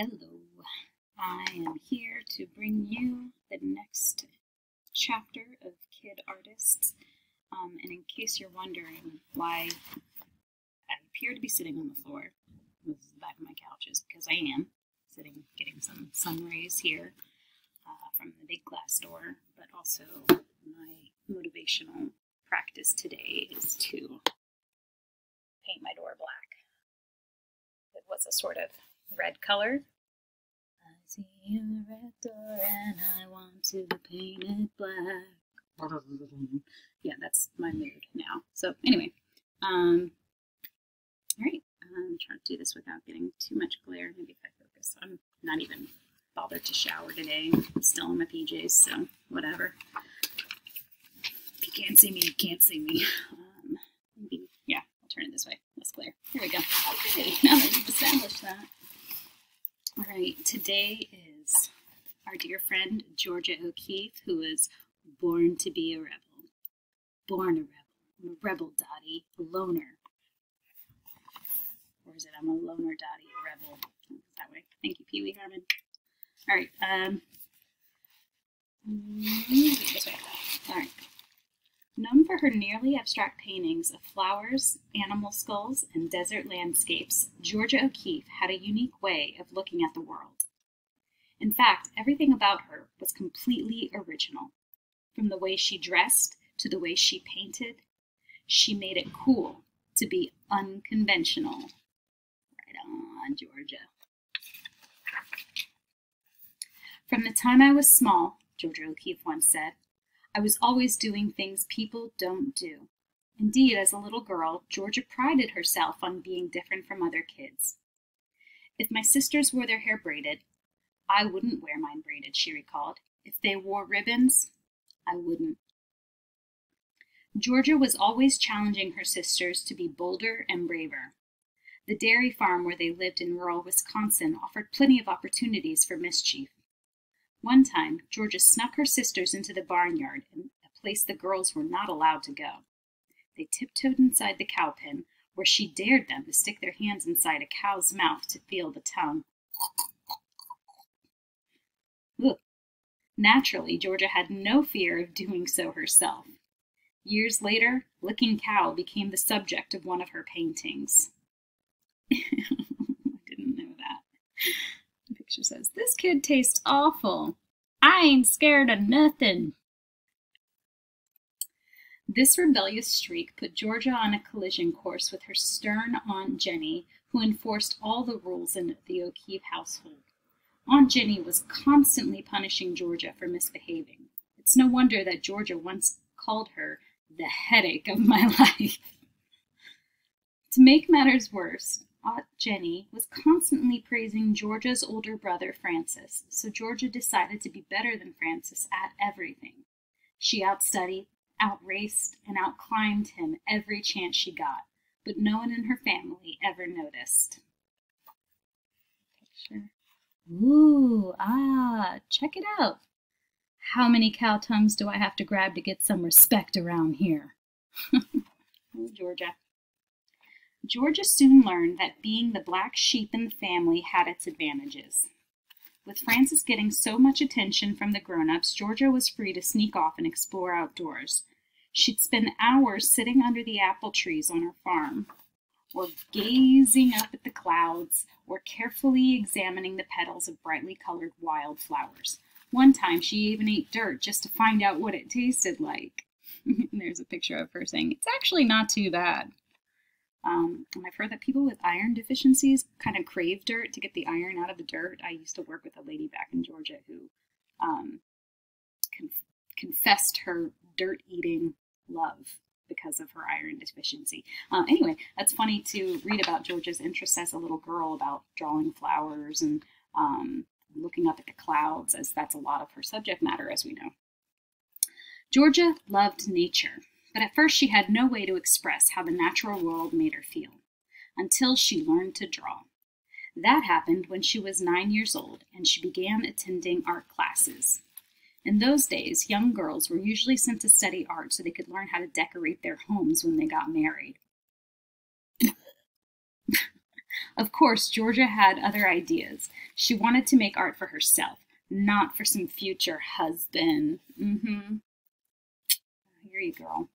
Hello, I am here to bring you the next chapter of Kid Artists. Um, and in case you're wondering why I appear to be sitting on the floor, is the back of my couch, is because I am sitting getting some sun rays here uh, from the big glass door, but also my motivational practice today is to paint my door black. It was a sort of red color. I see a red door and I want to paint it black. Yeah, that's my mood now. So anyway, um, all right, I'm trying to do this without getting too much glare. Maybe if I focus. I'm not even bothered to shower today. I'm still in my PJs, so whatever. If you can't see me, you can't see me. Um, maybe, yeah, I'll turn it this way. Less glare. Here we go. Okay, now that we've established that. All right, today is our dear friend Georgia O'Keeffe, who was born to be a rebel. Born a rebel. I'm a rebel, Dottie, a loner. Or is it I'm a loner, Dottie, a rebel? That way. Thank you, Pee Wee Herman. All right. Um, way. All right. Known for her nearly abstract paintings of flowers, animal skulls, and desert landscapes, Georgia O'Keeffe had a unique way of looking at the world. In fact, everything about her was completely original. From the way she dressed to the way she painted, she made it cool to be unconventional. Right on, Georgia. From the time I was small, Georgia O'Keeffe once said, I was always doing things people don't do. Indeed, as a little girl, Georgia prided herself on being different from other kids. If my sisters wore their hair braided, I wouldn't wear mine braided, she recalled. If they wore ribbons, I wouldn't. Georgia was always challenging her sisters to be bolder and braver. The dairy farm where they lived in rural Wisconsin offered plenty of opportunities for mischief. One time, Georgia snuck her sisters into the barnyard, a place the girls were not allowed to go. They tiptoed inside the cow pen, where she dared them to stick their hands inside a cow's mouth to feel the tongue. Ugh. Naturally, Georgia had no fear of doing so herself. Years later, licking cow became the subject of one of her paintings. I didn't know that picture says, This kid tastes awful. I ain't scared of nothing. This rebellious streak put Georgia on a collision course with her stern Aunt Jenny, who enforced all the rules in the O'Keeffe household. Aunt Jenny was constantly punishing Georgia for misbehaving. It's no wonder that Georgia once called her the headache of my life. to make matters worse, Aunt Jenny was constantly praising Georgia's older brother Francis, so Georgia decided to be better than Francis at everything. She outstudied, outraced, and outclimbed him every chance she got, but no one in her family ever noticed. Picture. Ooh, ah, check it out. How many cow tongues do I have to grab to get some respect around here? Georgia. Georgia soon learned that being the black sheep in the family had its advantages. With Francis getting so much attention from the grown-ups, Georgia was free to sneak off and explore outdoors. She'd spend hours sitting under the apple trees on her farm, or gazing up at the clouds, or carefully examining the petals of brightly colored wildflowers. One time she even ate dirt just to find out what it tasted like. There's a picture of her saying, It's actually not too bad. Um, and I've heard that people with iron deficiencies kind of crave dirt to get the iron out of the dirt. I used to work with a lady back in Georgia who um, conf- confessed her dirt eating love because of her iron deficiency. Uh, anyway, that's funny to read about Georgia's interest as a little girl about drawing flowers and um, looking up at the clouds, as that's a lot of her subject matter, as we know. Georgia loved nature but at first she had no way to express how the natural world made her feel, until she learned to draw. That happened when she was nine years old and she began attending art classes. In those days, young girls were usually sent to study art so they could learn how to decorate their homes when they got married. Of course, Georgia had other ideas. She wanted to make art for herself, not for some future husband. Mm-hmm. Here you go.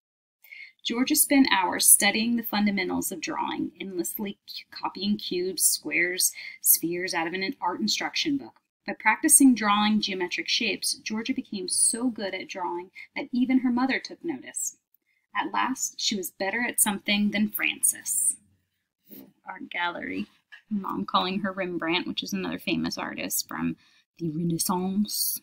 Georgia spent hours studying the fundamentals of drawing, endlessly copying cubes, squares, spheres out of an art instruction book. By practicing drawing geometric shapes, Georgia became so good at drawing that even her mother took notice. At last, she was better at something than Francis. Art gallery. Mom calling her Rembrandt, which is another famous artist from the Renaissance.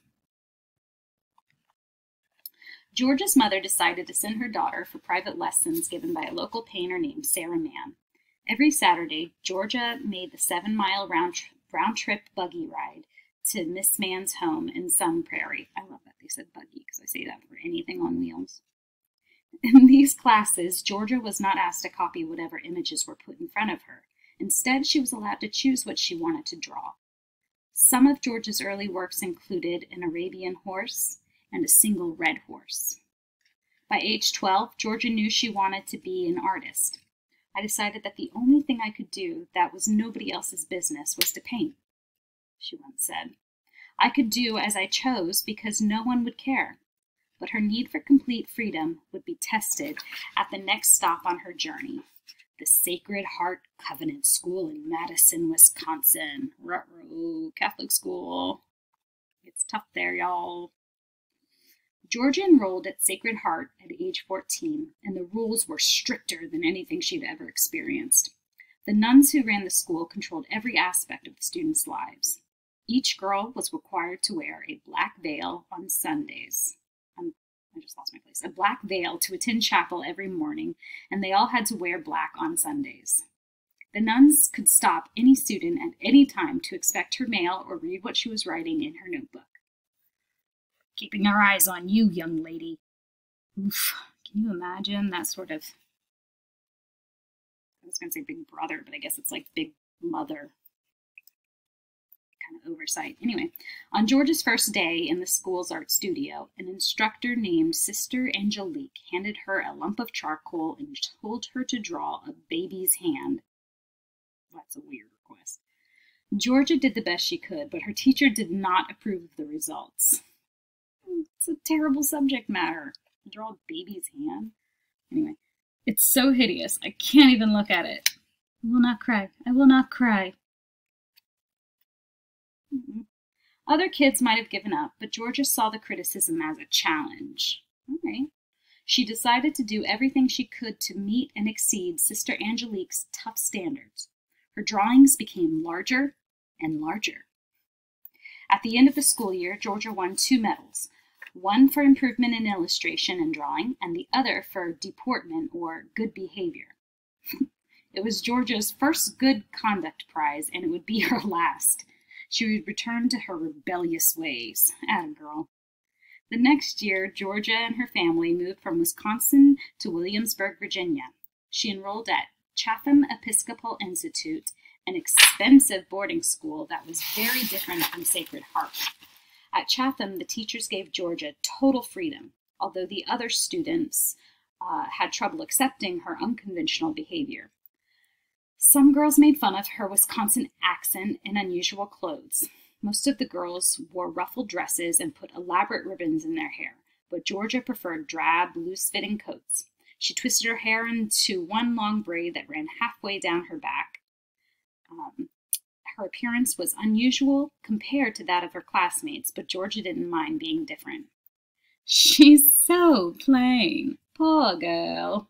Georgia's mother decided to send her daughter for private lessons given by a local painter named Sarah Mann. Every Saturday, Georgia made the seven mile round, tr- round trip buggy ride to Miss Mann's home in Sun Prairie. I love that they said buggy because I say that for anything on wheels. In these classes, Georgia was not asked to copy whatever images were put in front of her. Instead, she was allowed to choose what she wanted to draw. Some of Georgia's early works included an Arabian horse, and a single red horse. By age 12, Georgia knew she wanted to be an artist. I decided that the only thing I could do that was nobody else's business was to paint, she once said. I could do as I chose because no one would care. But her need for complete freedom would be tested at the next stop on her journey the Sacred Heart Convent School in Madison, Wisconsin. Ruh-roh, Catholic school. It's tough there, y'all. Georgia enrolled at Sacred Heart at age 14, and the rules were stricter than anything she'd ever experienced. The nuns who ran the school controlled every aspect of the students' lives. Each girl was required to wear a black veil on Sundays. Um, I just lost my place. A black veil to attend chapel every morning, and they all had to wear black on Sundays. The nuns could stop any student at any time to inspect her mail or read what she was writing in her notebook keeping our eyes on you, young lady. Oof, can you imagine that sort of, I was going to say big brother, but I guess it's like big mother kind of oversight. Anyway, on George's first day in the school's art studio, an instructor named Sister Angelique handed her a lump of charcoal and told her to draw a baby's hand. That's a weird request. Georgia did the best she could, but her teacher did not approve of the results. It's a terrible subject matter. Draw a baby's hand. Anyway, it's so hideous. I can't even look at it. I will not cry. I will not cry. Mm-hmm. Other kids might have given up, but Georgia saw the criticism as a challenge. All right. She decided to do everything she could to meet and exceed Sister Angelique's tough standards. Her drawings became larger and larger. At the end of the school year, Georgia won two medals one for improvement in illustration and drawing, and the other for deportment or good behavior. it was Georgia's first good conduct prize, and it would be her last. She would return to her rebellious ways. Atta girl. The next year, Georgia and her family moved from Wisconsin to Williamsburg, Virginia. She enrolled at Chatham Episcopal Institute, an expensive boarding school that was very different from Sacred Heart. At Chatham, the teachers gave Georgia total freedom, although the other students uh, had trouble accepting her unconventional behavior. Some girls made fun of her Wisconsin accent and unusual clothes. Most of the girls wore ruffled dresses and put elaborate ribbons in their hair, but Georgia preferred drab, loose fitting coats. She twisted her hair into one long braid that ran halfway down her back. Um, her appearance was unusual compared to that of her classmates, but Georgia didn't mind being different. She's so plain. Poor girl.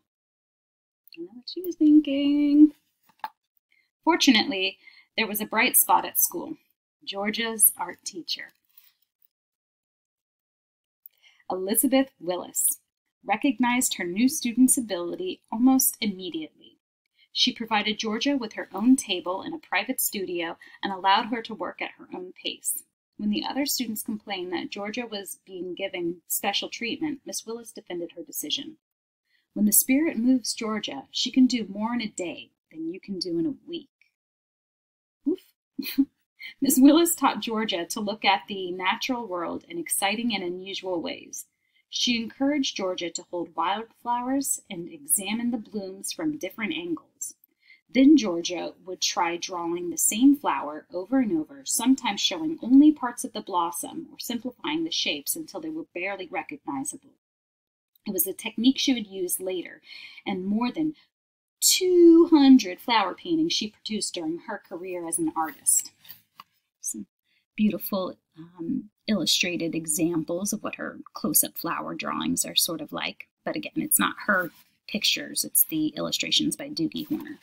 I know what she was thinking. Fortunately, there was a bright spot at school Georgia's art teacher. Elizabeth Willis recognized her new student's ability almost immediately. She provided Georgia with her own table in a private studio and allowed her to work at her own pace. When the other students complained that Georgia was being given special treatment, Miss Willis defended her decision. When the spirit moves Georgia, she can do more in a day than you can do in a week. Oof. Miss Willis taught Georgia to look at the natural world in exciting and unusual ways. She encouraged Georgia to hold wildflowers and examine the blooms from different angles. Then Georgia would try drawing the same flower over and over, sometimes showing only parts of the blossom or simplifying the shapes until they were barely recognizable. It was a technique she would use later, and more than 200 flower paintings she produced during her career as an artist. Some beautiful um, illustrated examples of what her close up flower drawings are sort of like. But again, it's not her pictures, it's the illustrations by Doogie Horner.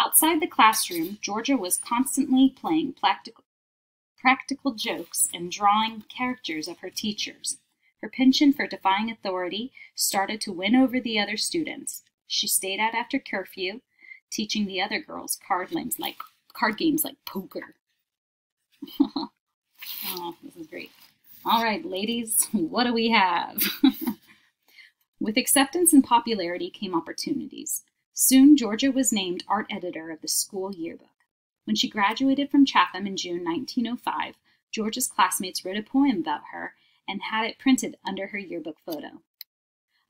Outside the classroom, Georgia was constantly playing practical, practical jokes and drawing characters of her teachers. Her penchant for defying authority started to win over the other students. She stayed out after curfew, teaching the other girls card games like card games like poker. oh, this is great. All right, ladies, what do we have? With acceptance and popularity came opportunities. Soon, Georgia was named art editor of the school yearbook. When she graduated from Chatham in June 1905, Georgia's classmates wrote a poem about her and had it printed under her yearbook photo.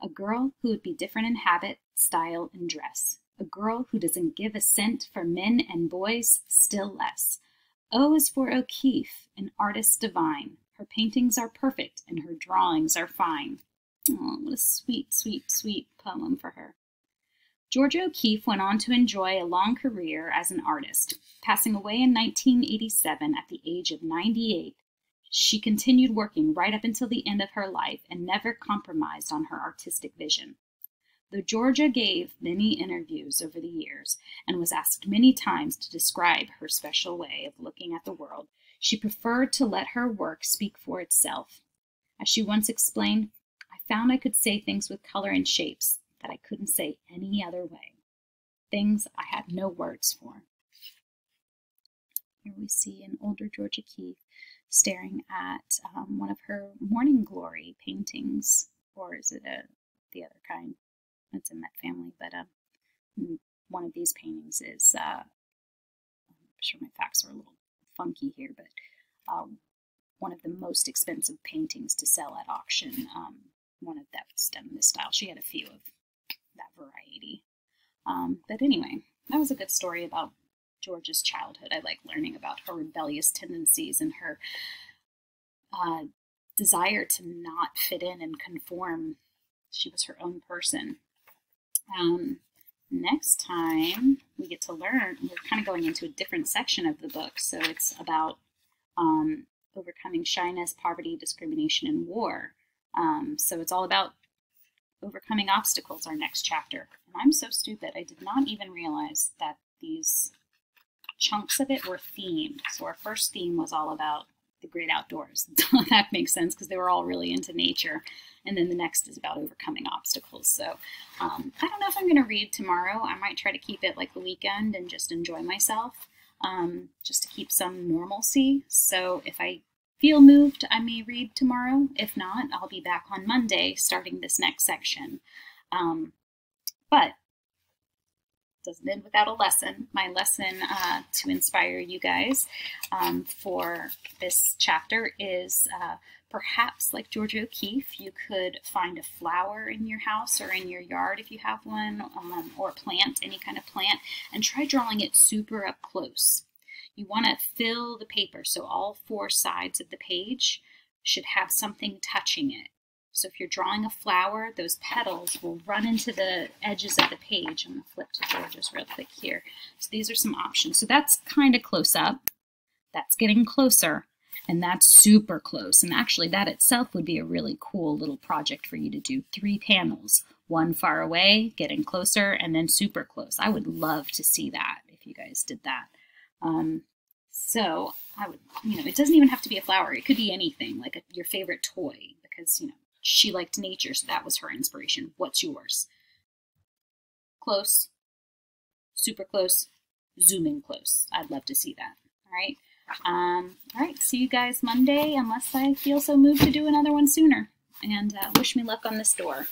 A girl who would be different in habit, style, and dress. A girl who doesn't give a cent for men and boys, still less. O is for O'Keeffe, an artist divine. Her paintings are perfect and her drawings are fine. Oh, what a sweet, sweet, sweet poem for her. Georgia O'Keeffe went on to enjoy a long career as an artist. Passing away in 1987 at the age of 98, she continued working right up until the end of her life and never compromised on her artistic vision. Though Georgia gave many interviews over the years and was asked many times to describe her special way of looking at the world, she preferred to let her work speak for itself. As she once explained, I found I could say things with color and shapes that I couldn't say any other way. Things I had no words for. Here we see an older Georgia Keeffe staring at um, one of her Morning Glory paintings, or is it a the other kind? It's in that family, but uh, one of these paintings is. Uh, I'm sure my facts are a little funky here, but um, one of the most expensive paintings to sell at auction. Um, one of that done in this style. She had a few of that variety. Um, but anyway, that was a good story about George's childhood. I like learning about her rebellious tendencies and her uh, desire to not fit in and conform. She was her own person. Um, next time we get to learn, we're kind of going into a different section of the book. So it's about um, overcoming shyness, poverty, discrimination, and war. Um, so it's all about Overcoming Obstacles, our next chapter. And I'm so stupid, I did not even realize that these chunks of it were themed. So our first theme was all about the great outdoors. that makes sense because they were all really into nature. And then the next is about overcoming obstacles. So um, I don't know if I'm going to read tomorrow. I might try to keep it like the weekend and just enjoy myself um, just to keep some normalcy. So if I feel moved, I may read tomorrow. If not, I'll be back on Monday starting this next section. Um, but doesn't end without a lesson. My lesson uh, to inspire you guys um, for this chapter is uh, perhaps like Georgia O'Keeffe, you could find a flower in your house or in your yard if you have one, um, or a plant, any kind of plant, and try drawing it super up close. You want to fill the paper so all four sides of the page should have something touching it. So if you're drawing a flower, those petals will run into the edges of the page. I'm going to flip to George's real quick here. So these are some options. So that's kind of close up. That's getting closer. And that's super close. And actually that itself would be a really cool little project for you to do. Three panels, one far away, getting closer, and then super close. I would love to see that if you guys did that. Um, so I would, you know, it doesn't even have to be a flower. It could be anything, like a, your favorite toy, because, you know, she liked nature, so that was her inspiration. What's yours? Close, super close, zoom in close. I'd love to see that. All right. Um, all right. See you guys Monday, unless I feel so moved to do another one sooner. And uh, wish me luck on this door.